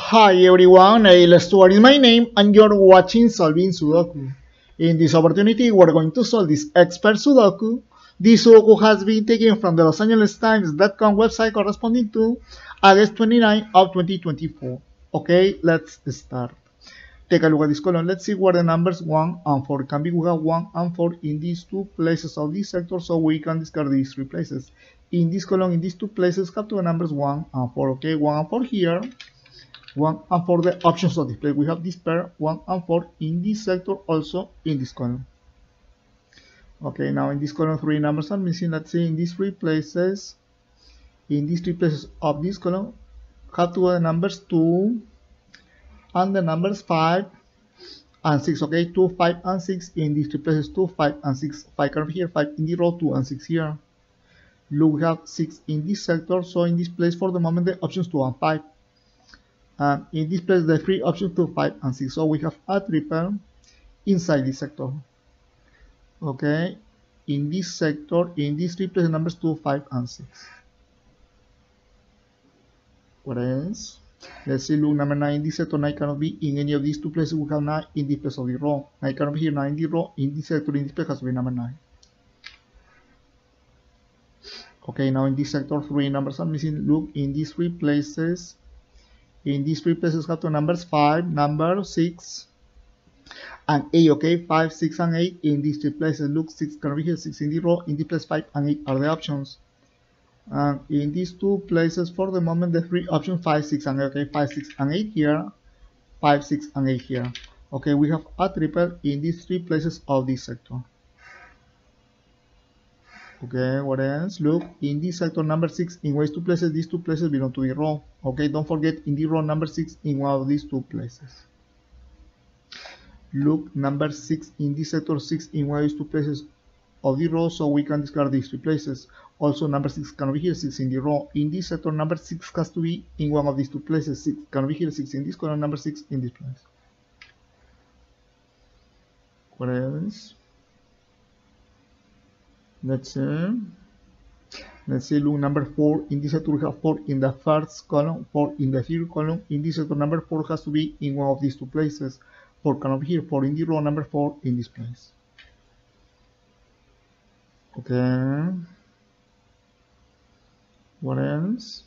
Hi everyone, What is my name and you're watching Solving Sudoku. In this opportunity, we're going to solve this expert Sudoku. This Sudoku has been taken from the Los Angeles Times.com website corresponding to August 29 of 2024. Okay, let's start. Take a look at this column. Let's see where the numbers 1 and 4 can be. We have 1 and 4 in these two places of this sector, so we can discard these three places. In this column, in these two places, have two numbers 1 and 4. Okay, 1 and 4 here 1 and 4 the options of display. We have this pair 1 and 4 in this sector also in this column. Okay now in this column three numbers. Are missing let's say in these three places in these three places of this column have to the numbers 2 and the numbers 5 and 6 okay 2 5 and 6 in these three places 2 5 and 6 5 come here 5 in the row 2 and 6 here. Look we have 6 in this sector. So in this place for the moment the options 2 and 5 Um, and in this place the three options 2 5 and 6 so we have a triple inside this sector. Okay? In this sector in three places numbers 2 5 and 6 what else? Let's see look number 9 in this sector 9 cannot be in any of these two places. We have 9 in this place of the row. 9 cannot be here 9 in the row. In this sector in this place has to be number 9 okay now in this sector three numbers are missing. Look in these three places in these three places have two numbers 5 number 6 and 8 okay? 5 6 and 8 in these three places look 6 can be here 6 in the row in the place 5 and 8 are the options. And in these two places for the moment the three options 5 6 and 8 okay? 5 6 and 8 here 5 6 and 8 here. Okay we have a triple in these three places of this sector okay what else? Look in this sector number six in ways two places these two places belong to the row okay don't forget in the row number six in one of these two places. Look number six in this sector six in one of these two places of the row so we can discard these two places. Also number six can be here six in the row. In this sector number six has to be in one of these two places six can be here six in this column number six in this place. What else let's say let's say look number four in this sector we have four in the first column four in the third column. In this sector number four has to be in one of these two places. Four cannot be here four in the row number four in this place. Okay. What else?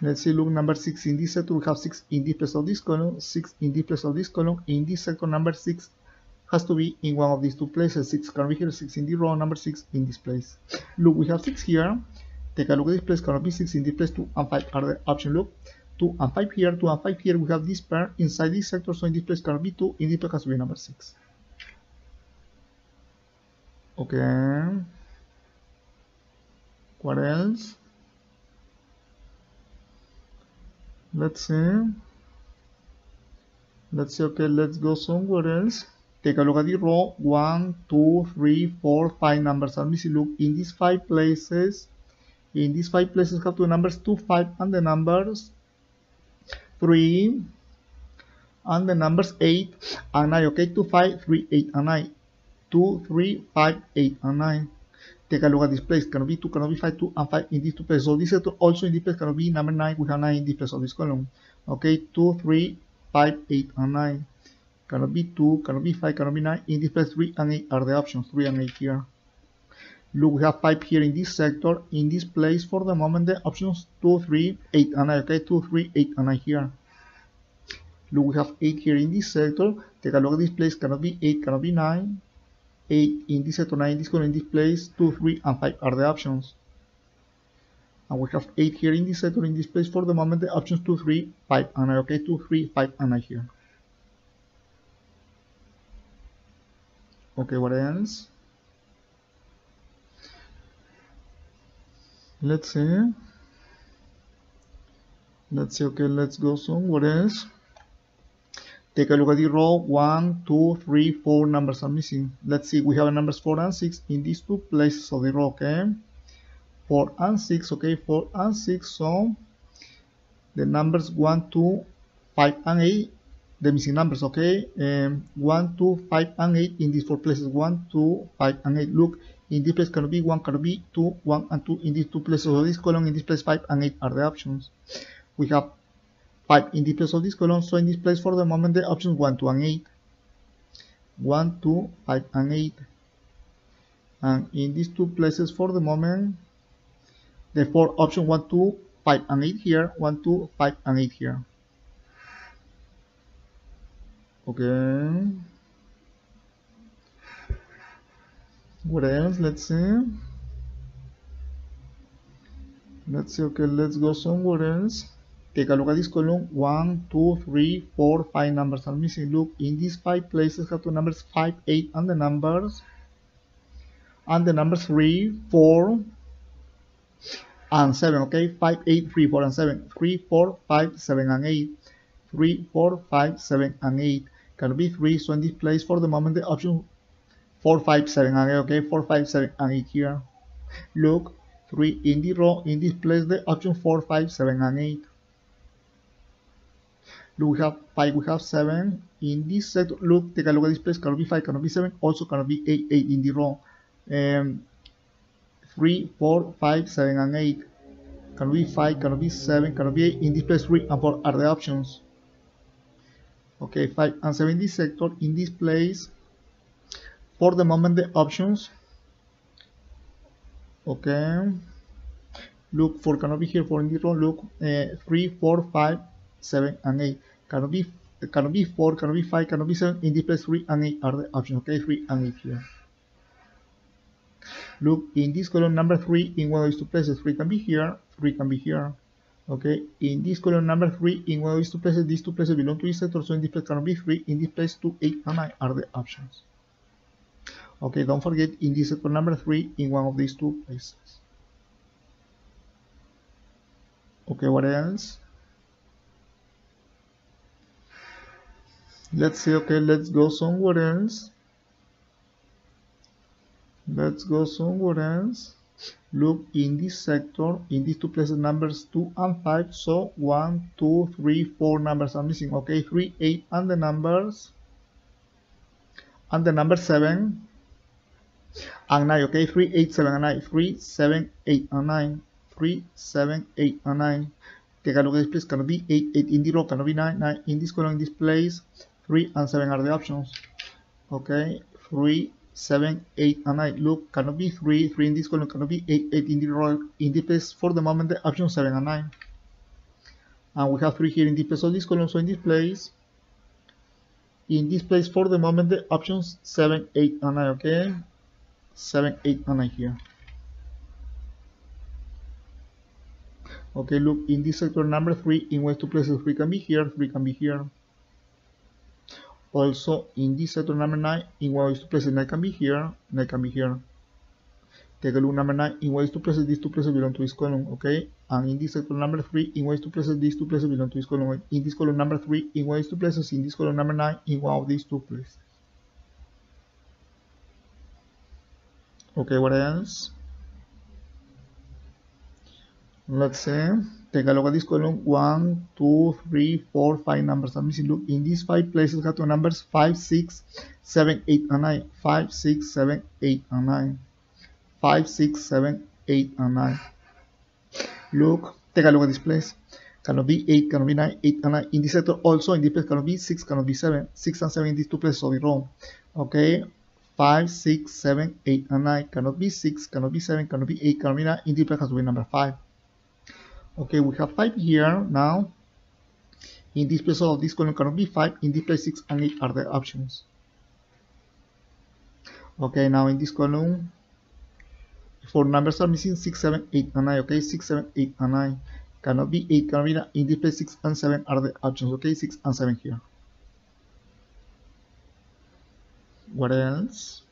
Let's see look number six in this sector we have six in this place of this column six in this place of this column in this sector number six has to be in one of these two places. 6 can be here, 6 in the row, number 6 in this place. Look, we have 6 here. Take a look at this place, cannot be 6 in this place, 2 and 5 are the option. Look, 2 and 5 here, 2 and 5 here. We have this pair inside this sector, so in this place cannot be 2, in this place has to be number 6. Okay. What else? Let's see. Let's see, okay, let's go somewhere else. Take a look at the row. One, two, three, four, five numbers are missing. Look, in these five places, in these five places have two numbers, 2, 5, and the numbers 3, and the numbers 8 and 9. Okay, 2, 5, 3, 8, and 9. 2, 3, 5, 8, and 9. Take a look at this place. Cannot be 2, cannot be 5, 2, and 5 in these two places. So this is also in this place cannot be number 9. We have 9 in this place of this column. Okay, 2, 3, 5, 8, and 9 cannot be 2, cannot be 5, cannot be 9. In this place, 3 and 8 are the options, 3 and 8 here. Look, we have 5 here in this sector. In this place, for the moment, the options 2, 3, 8 and 9. Okay, 2, 3, 8 and 9 here. Look, we have 8 here in this sector. Take a look at this place, cannot be 8, cannot be 9. 8 in this sector, 9 in this corner, in this place, 2, 3 and 5 are the options. And we have 8 here in this sector, in this place, for the moment, the options 2, 3, 5 and 9. Okay, 2, 3, 5 and 9 here. Okay what else? Let's see. Let's see okay let's go soon. What else? Take a look at the row. One two three four numbers are missing. Let's see we have numbers four and six in these two places of the row okay four and six okay four and six so the numbers one two five and eight the missing numbers okay um, 1 2 5 and 8 in these four places 1 2 5 and 8 look in this place cannot be 1 cannot be 2 1 and 2 in these two places so this column in this place 5 and 8 are the options we have 5 in the place of this column. So in this place for the moment the options 1, 2 and 8. 1, 2, 5 and 8. And in these two places for the moment, therefore option 1, 2, 5 and 8 here, 1, 2, 5 and 8 here. Okay. What else? Let's see. Let's see. Okay, let's go somewhere else. Take a look at this column. 1, 2, 3, 4, 5 numbers are missing. Look, in these 5 places have two numbers 5, 8 and the numbers. And the numbers 3, 4, and 7. Okay, 5, 8, 3, 4, and 7. 3, 4, 5, 7, and 8. 3, 4, 5, 7, and 8. Can be 3. So in this place for the moment the option 4, 5, 7, and 8. Okay, 4, 5, 7, and 8 here. Look, 3 in the row. In this place the option 4, 5, 7, and 8 look we have 5 we have 7 in this set look take a look at this place cannot be 5 cannot be 7 also cannot be 8 8 in the row um, 3 4 5 7 and 8 cannot be 5 cannot be 7 cannot be 8 in this place 3 and 4 are the options okay 5 and 7 this sector in this place for the moment the options. Okay. Look 4 cannot be here 4 in the row look uh, 3 4 5 7 and 8 cannot be cannot be 4 cannot be 5 cannot be 7 in this place 3 and 8 are the options. Okay 3 and 8 here. Look in this column number 3 in one of these two places 3 can be here 3 can be here okay in this column number 3 in one of these two places these two places belong to this sector so in this place cannot be 3 in this place 2 8 and 9 are the options. Okay don't forget in this sector number 3 in one of these two places. Okay what else? Let's see okay let's go somewhere else. Let's go somewhere else look in this sector in these two places numbers 2 and 5 so 1 2 3 4 numbers. Are missing. Okay 3 8 and the numbers. And the number 7 and 9 okay 3 8 7 and 9 3 7 8 and 9 3 7 8 and 9 take a look at this place cannot be 8 8 in the row cannot be 9 9 in this column in this place. 3 and 7 are the options. Okay 3 7 8 and 9 look cannot be 3 3 in this column cannot be 8 8 in the row in the place for the moment the option 7 and 9 and we have 3 here in the place of this column. So in this place in this place for the moment the options 7 8 and 9 okay? 7 8 and 9 here. Okay look in this sector number 3 in which two places 3 can be here 3 can be here also in this sector number 9 in ways to places 9 can be here 9 can be here. Take a look number 9 in ways to places these two places belong to this column okay? And in this sector number 3 in ways to places these two places belong to this column in this column number 3 in ways to places in this column number 9 in one of these two places okay what else? Let's say take a look at this column 1 2 3 4 5 numbers are missing look in these five places have two numbers 5 6 7 8 and 9 5 6 7 8 and 9 5 6 7 8 and 9 look take a look at this place cannot be 8 cannot be 9 8 and 9 in this sector also in this place cannot be 6 cannot be 7 6 and 7 in these two places will be wrong. Okay? 5 6 7 8 and 9 cannot be 6 cannot be 7 cannot be 8 cannot be 9 in this place has to be number 5 okay we have 5 here now. In this place of this column cannot be 5 in this place 6 and 8 are the options. Okay now in this column four numbers are missing 6 7 8 and 9 okay? 6 7 8 and 9 cannot be 8 cannot be 9 in this place 6 and 7 are the options okay? 6 and 7 here. What else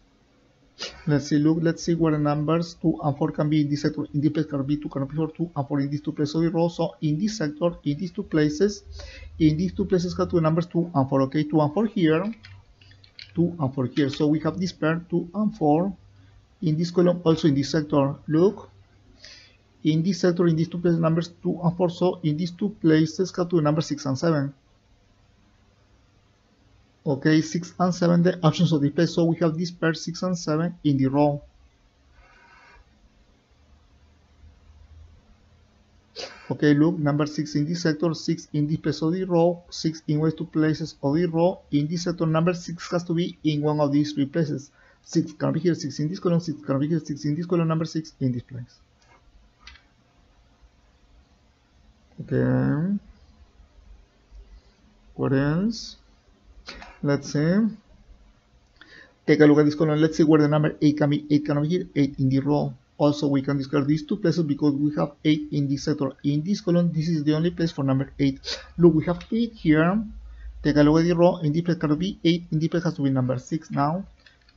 let's see look let's see where the numbers 2 and 4 can be in this sector. In this place can be 2 cannot be 4 2 and 4 in these two places. The row so in this sector in these two places in these two places have two numbers 2 and 4 okay? 2 and 4 here 2 and 4 here. So we have this pair 2 and 4 in this column also in this sector. Look in this sector in these two places numbers 2 and 4 so in these two places have two numbers 6 and 7 okay 6 and 7 the options of the place so we have this pair 6 and 7 in the row Okay, look, number 6 in this sector, 6 in this place of the row, 6 in ways to places of the row. In this sector, number 6 has to be in one of these three places. 6 can be here, 6 in this column, 6 can be here, 6 in this column, number 6 in this place. Okay. What else? Let's see. Take a look at this column. Let's see where the number 8 can be. 8 can be here, 8 in the row. Also, we can discard these two places because we have 8 in this sector. In this column, this is the only place for number 8. Look, we have 8 here. Take a look at the row. In this place cannot be 8. In this place has to be number 6 now.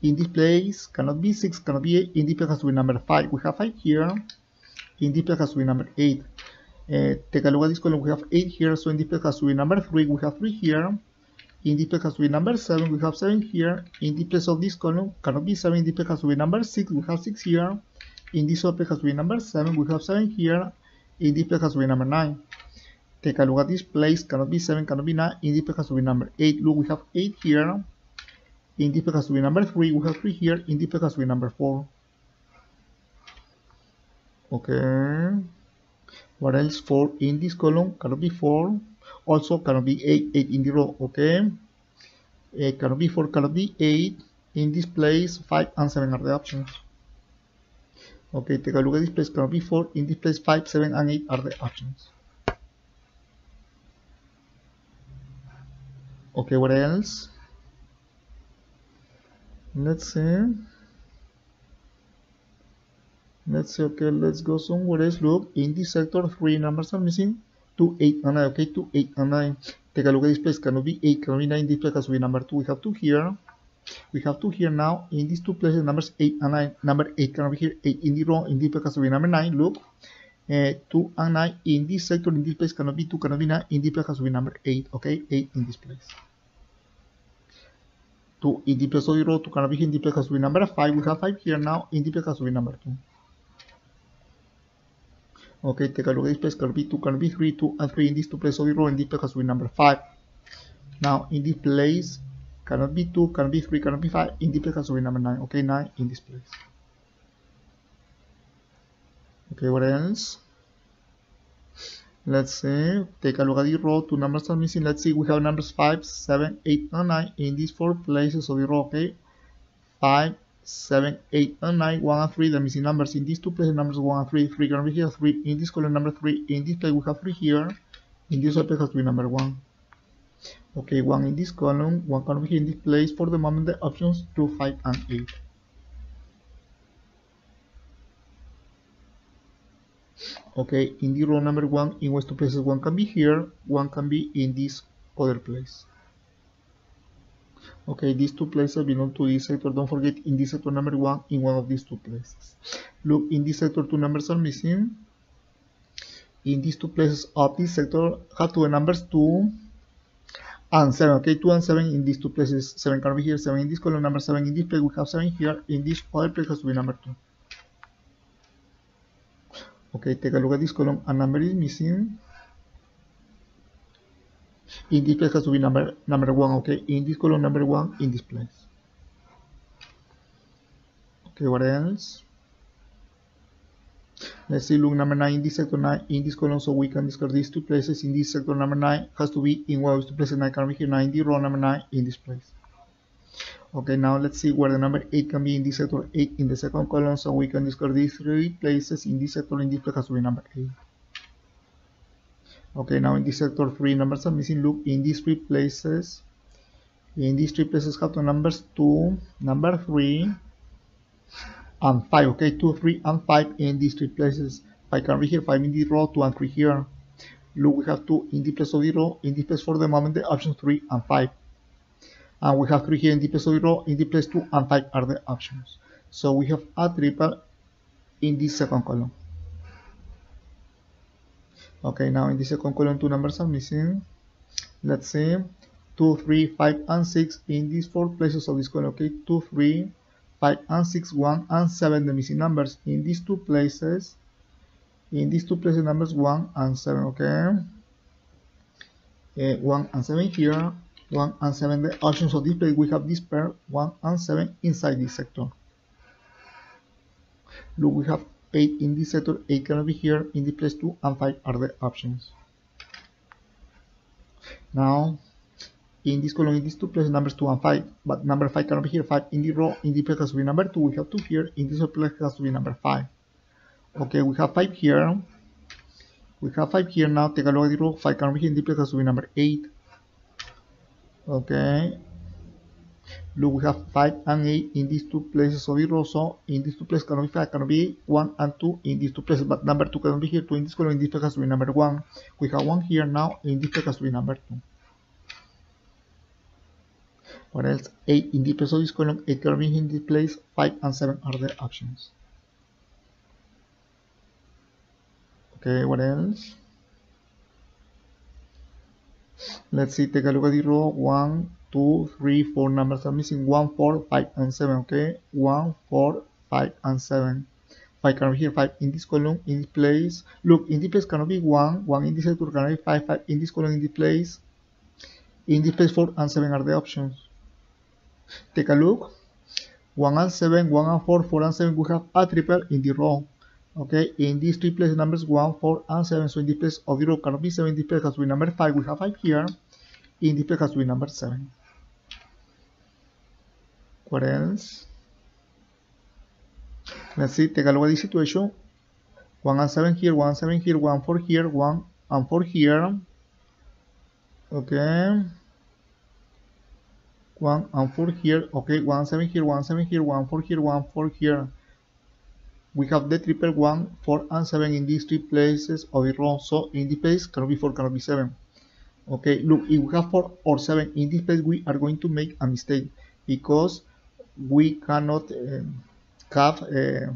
In this place cannot be 6, cannot be 8. In this place has to be number 5. We have 5 here. In this place has to be number 8. Uh, take a look at this column. We have 8 here. So in this place has to be number 3. We have 3 here. In this place has to be number 7. We have 7 here. In this place of this column cannot be 7. In this place has to be number 6. We have 6 here. In this to be number 7. We have 7 here. In this place has to be number 9. Take a look at this place. Cannot be 7. Cannot be 9. In this place has to be number 8. Look, we have 8 here. In this place has to be number 3. We have 3 here. In this place has to be number 4. Okay. What else? 4 in this column. Cannot be 4. Also cannot be 8. 8 in the row. Okay. 8 cannot be 4. Cannot be 8. In this place, 5 and 7 are the options. Okay, take a look at this place. Cannot be 4. In this place, 5, 7, and 8 are the options. Okay, what else? Let's see. Let's see, okay, let's go somewhere else. Look, in this sector, three numbers are missing. 2, 8, and 9. Okay, 2, 8, and 9. Take a look at this place. Cannot be 8, cannot be 9. This place has to be number 2. We have 2 here. We have 2 here now. In these two places, numbers 8 and 9. Number 8 cannot be here. 8 in the row. In this place has to be number 9. Look. Uh, 2 and 9 in this sector. In this place cannot be 2, cannot be 9. In this place has to be number 8. Okay, 8 in this place. 2 in the place of the row. 2 cannot be here. In this place has to be number 5. We have 5 here now. In this place has to be number 2. Okay, take a look at this place. Can be 2, can be 3, 2 and 3 in this two places of the row. In this place has to be number 5. Now, in this place, cannot be 2, cannot be 3, cannot be 5. In this place has to be number 9. Okay, 9 in this place. Okay, what else? Let's see. Take a look at the row. Two numbers are missing. Let's see. We have numbers 5, 7, 8, and 9 in these four places of the row. Okay, 5, 7, 8, and 9, 1 and 3, the missing numbers. In these two places, numbers 1 and 3, 3 can be here, 3 in this column, number 3. In this place, we have 3 here. In this place has to be number 1. Okay, 1 in this column, 1 can be here in this place. For the moment, the options 2, 5, and 8. Okay, in the row number 1, in which two places, 1 can be here, 1 can be in this other place. Okay, these two places belong to this sector. Don't forget in this sector number one, in one of these two places. Look, in this sector, two numbers are missing. In these two places of this sector, have two numbers, two and seven. Okay, two and seven in these two places. Seven can be here, seven in this column, number seven in this place. We have seven here. In this other place has to be number two. Okay, take a look at this column. A number is missing in this place has to be number number one okay? In this column number one in this place. Okay what else? Let's see look number nine in this sector nine in this column so we can discard these two places. In this sector number nine has to be in one of these two places. Nine can be here. Nine in the row number nine in this place. Okay now let's see where the number 8 can be in this sector 8 in the second column so we can discard these three places. In this sector in this place has to be number 8 okay now in this sector three numbers are missing. Look in these three places in these three places have the numbers? 2 number 3 and 5 okay? 2 3 and 5 in these three places. I can be here 5 in the row 2 and 3 here. Look we have 2 in the place of the row in the place for the moment the options 3 and 5 and we have 3 here in the place of the row in the place 2 and 5 are the options. So we have a triple in the second column okay now in the second column two numbers are missing. Let's see. 2 3 5 and 6 in these four places of this column okay 2 3 5 and 6 1 and 7 the missing numbers. In these two places in these two places numbers 1 and 7 okay uh, 1 and 7 here 1 and 7 the options of this place we have this pair 1 and 7 inside this sector. Look we have 8 in this sector, 8 cannot be here, in the place 2 and 5 are the options. Now, in this column, in these two places, numbers 2 and 5, but number 5 cannot be here, 5 in the row, in the place has to be number 2, we have 2 here, in this place has to be number 5. Okay, we have 5 here, we have 5 here. Now, take a look at the row, 5 cannot be here, in the place has to be number 8. Okay, look we have 5 and 8 in these two places. Of the row so in these two places cannot be 5 cannot be 1 and 2 in these two places. But number 2 cannot be here 2 in this column in this place has to be number 1 we have 1 here now in this place has to be number 2 what else? 8 in this place of this column 8 cannot be in this place 5 and 7 are the options. Okay what else? Let's see take a look at the row. 1 2 3 4 numbers are missing. 1 4 5 and 7 okay? 1 4 5 and 7 5 cannot be here. 5 in this column in this place. Look in this place cannot be 1 1 in this sector cannot be 5 5 in this column in this place. In this place 4 and 7 are the options. Take a look. 1 and 7 1 and 4 4 and 7 we have a triple in the row okay? In these three place numbers 1 4 and 7 so in this place of the row cannot be 7 in this place has to be number 5 we have 5 here. In this place has to be number 7 what else let's see take a look at this situation. 1 and 7 here 1 and 7 here 1 4 here 1 and 4 here. Okay. 1 and 4 here. Okay 1 7 here 1 7 here 1 4 here 1 4 here. We have the triple 1 4 and 7 in these three places. Of the row so in this place cannot be 4 cannot be 7 okay look if we have 4 or 7 in this place we are going to make a mistake because we cannot uh, have uh,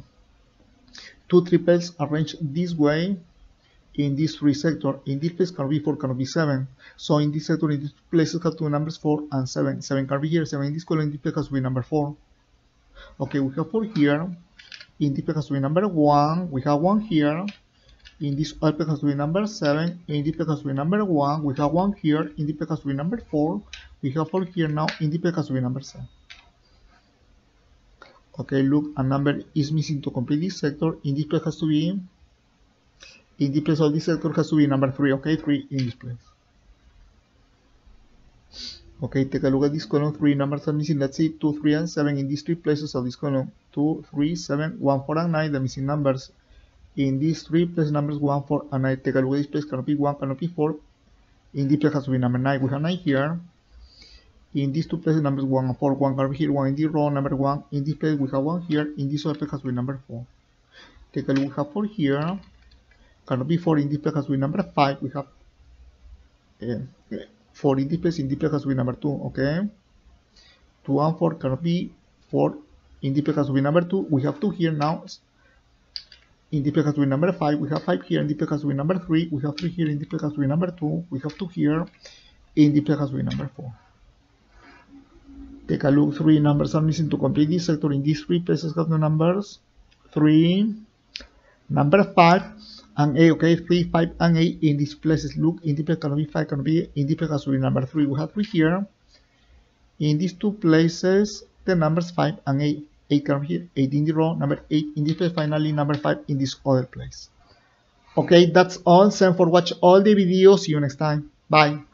two triples arranged this way in this three sector in this place can be 4 cannot be 7 so in this sector in this places have two numbers 4 and 7 7 can be here 7 in this column in this place has to be number 4 okay we have 4 here. In this place has to be number 1 we have 1 here. In this other place has to be number 7 in this place has to be number 1 we have 1 here. In this place has to be number 4 we have 4 here now. In this place has to be number 7 okay look a number is missing to complete this sector. In this place has to be in. This place of this sector has to be number 3 okay 3 in this place okay take a look at this column. 3 numbers are missing. Let's see 2 3 and 7 in these three places of this column. 2 3 7 1 4 and 9 the missing numbers in these three place numbers 1 4 and 9 take a look at this place. Cannot be 1 cannot be 4 in this place has to be number 9 we have 9 here in these two places numbers 1 and 4 1 cannot be here 1 in the row number 1 in this place we have 1 here in this other place has to be number 4 take a look we have 4 here. Cannot be 4 in this place has to be number 5 we have uh, 4 in this place in this place has to be number 2 okay? 2 and 4 cannot be 4 in this place has to be number 2 we have 2 here now. In this place has to be number 5 we have 5 here in this place has to be number 3 we have 3 here in this place has to be number 2 we have 2 here in this place has to be number 4 take a look three numbers are missing to complete this sector in these three places have the numbers. 3 number 5 and A, okay? 3 5 and 8 in these places. Look in this place can be 5 can be in this place has to be number 3 we have 3 here. In these two places the numbers 5 and 8 8 can be here. 8 in the row number 8 in this place. Finally number 5 in this other place. Okay that's all. Thanks for watch all the videos. See you next time. Bye